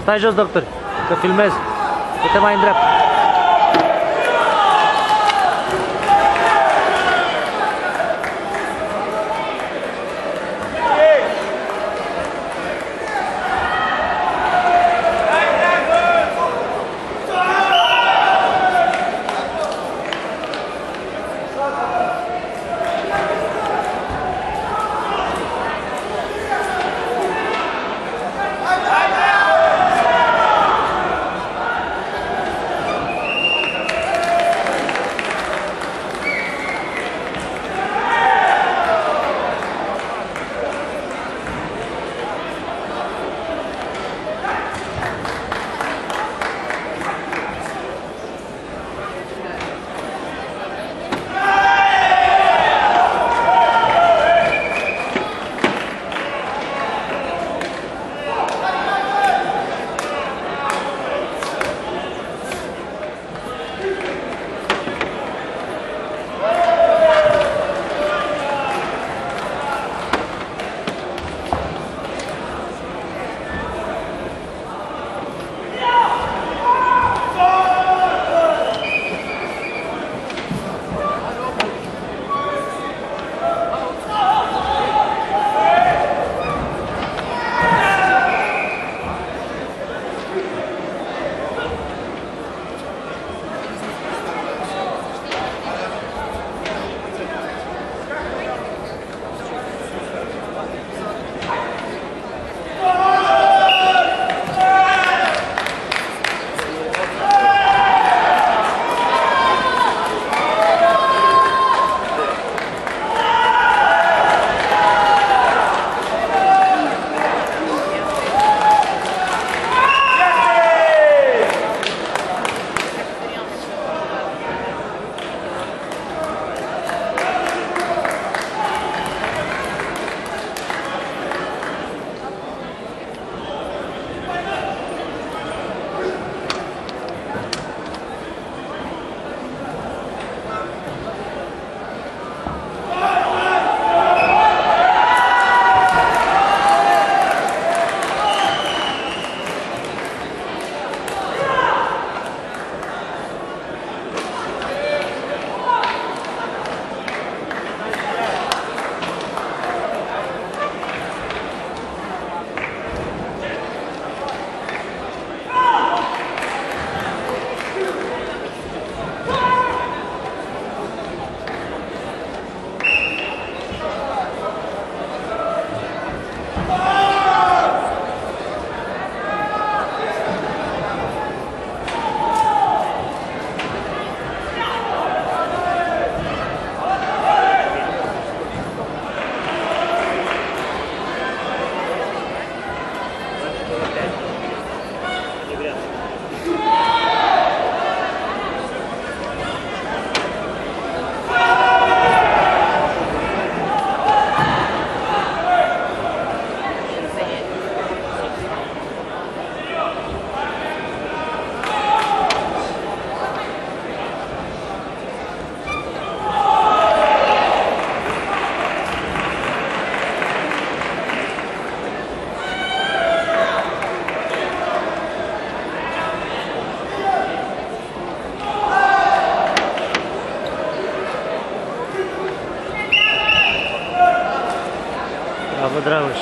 Stai jos, doctor, că filmez. Du-te mai în Alvadramas.